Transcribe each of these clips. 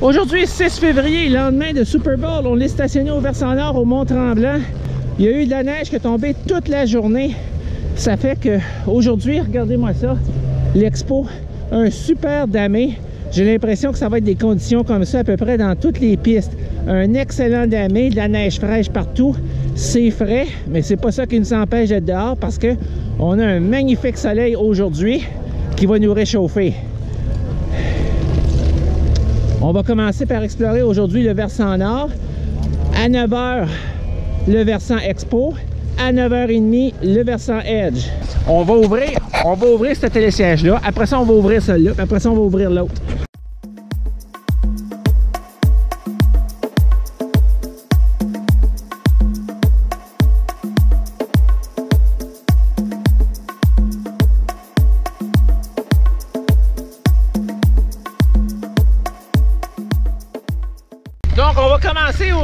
Aujourd'hui, 6 février, lendemain de Super Bowl, on est stationné au versant nord au Mont-Tremblant. Il y a eu de la neige qui est tombée toute la journée. Ça fait que aujourd'hui, regardez-moi ça, l'expo, un super damé. J'ai l'impression que ça va être des conditions comme ça à peu près dans toutes les pistes. Un excellent damé, de la neige fraîche partout. C'est frais, mais c'est pas ça qui nous empêche d'être dehors parce que on a un magnifique soleil aujourd'hui qui va nous réchauffer. On va commencer par explorer aujourd'hui le versant nord. À 9h, le versant Expo. À 9h30, le versant Edge. On va ouvrir, on va ouvrir ce télésiège-là. Après ça, on va ouvrir celui-là. Après ça, on va ouvrir l'autre.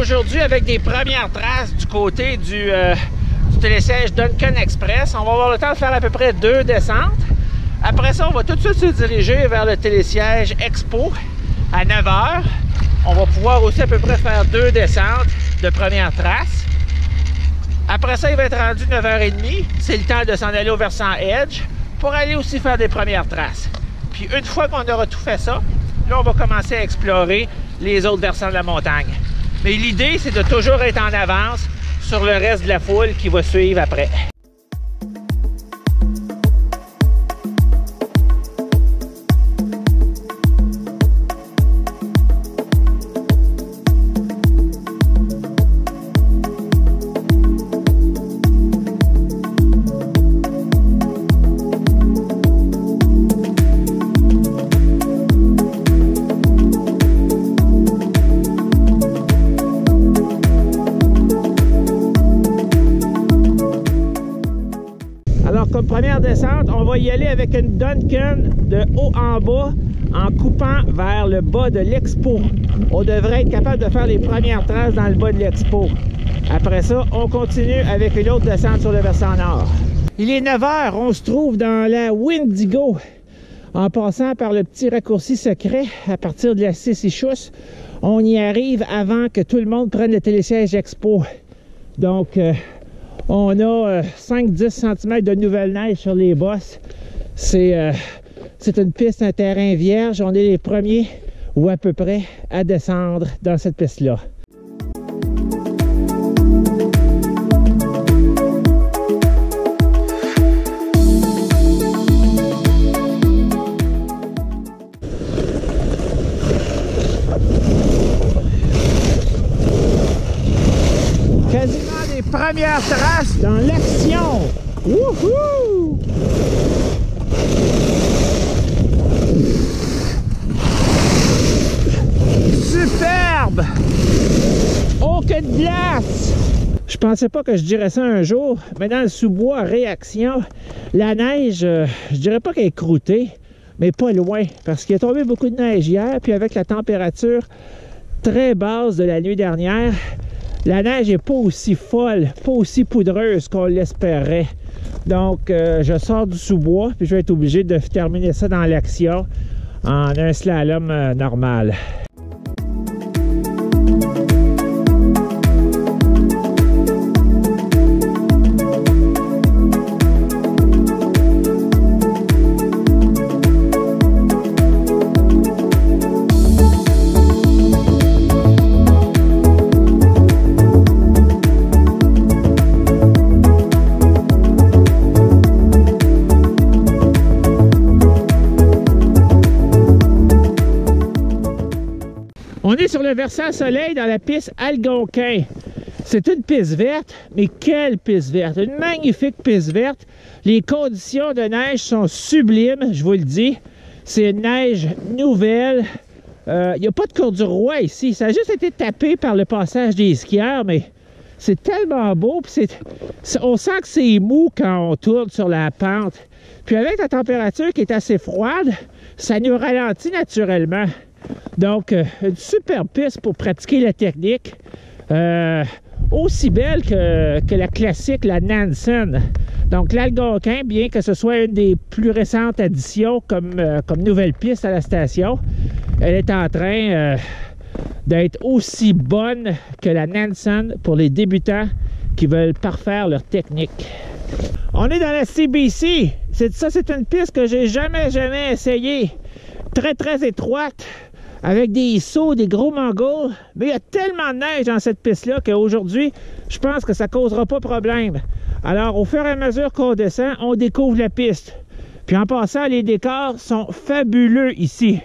Aujourd'hui avec des premières traces du côté du, euh, du télésiège Duncan Express. On va avoir le temps de faire à peu près deux descentes. Après ça, on va tout de suite se diriger vers le télésiège Expo à 9 h. On va pouvoir aussi à peu près faire deux descentes de première trace. Après ça, il va être rendu 9h30. C'est le temps de s'en aller au versant Edge pour aller aussi faire des premières traces. Puis une fois qu'on aura tout fait ça, là, on va commencer à explorer les autres versants de la montagne. Mais l'idée, c'est de toujours être en avance sur le reste de la foule qui va suivre après. Aller avec une Duncan de haut en bas en coupant vers le bas de l'expo. On devrait être capable de faire les premières traces dans le bas de l'expo. Après ça, on continue avec une autre descente sur le versant nord. Il est 9 h, on se trouve dans la Windigo. En passant par le petit raccourci secret à partir de la 6 Ichus, on y arrive avant que tout le monde prenne le télésiège expo. Donc, euh, on a 5-10 cm de nouvelle neige sur les bosses. C'est euh, c'est une piste, un terrain vierge. On est les premiers, ou à peu près, à descendre dans cette piste-là. Premières traces dans l'action. Wouhou! Superbe! Oh, que glace! Je pensais pas que je dirais ça un jour, mais dans le sous-bois, réaction, la neige, euh, je dirais pas qu'elle est croûtée, mais pas loin, parce qu'il est tombé beaucoup de neige hier, puis avec la température très basse de la nuit dernière, la neige n'est pas aussi folle, pas aussi poudreuse qu'on l'espérait. Donc, euh, je sors du sous-bois, puis je vais être obligé de terminer ça dans l'action en un slalom euh, normal. On est sur le versant soleil dans la piste Algonquin. C'est une piste verte, mais quelle piste verte! Une magnifique piste verte. Les conditions de neige sont sublimes, je vous le dis. C'est une neige nouvelle. Il n'y a pas de cours du roi ici. Ça a juste été tapé par le passage des skieurs, mais c'est tellement beau. Puis on sent que c'est mou quand on tourne sur la pente. Puis avec la température qui est assez froide, ça nous ralentit naturellement. Donc, euh, une super piste pour pratiquer la technique. Euh, aussi belle que, la classique, la Nansen. Donc, l'Algonquin, bien que ce soit une des plus récentes additions comme, euh, nouvelle piste à la station, elle est en train d'être aussi bonne que la Nansen pour les débutants qui veulent parfaire leur technique. On est dans la CBC. C'est ça, c'est une piste que j'ai jamais, jamais essayé. Très, très étroite, avec des sauts, des gros mangols. Mais il y a tellement de neige dans cette piste-là qu'aujourd'hui, je pense que ça causera pas de problème. Alors, au fur et à mesure qu'on descend, on découvre la piste. Puis en passant, les décors sont fabuleux ici.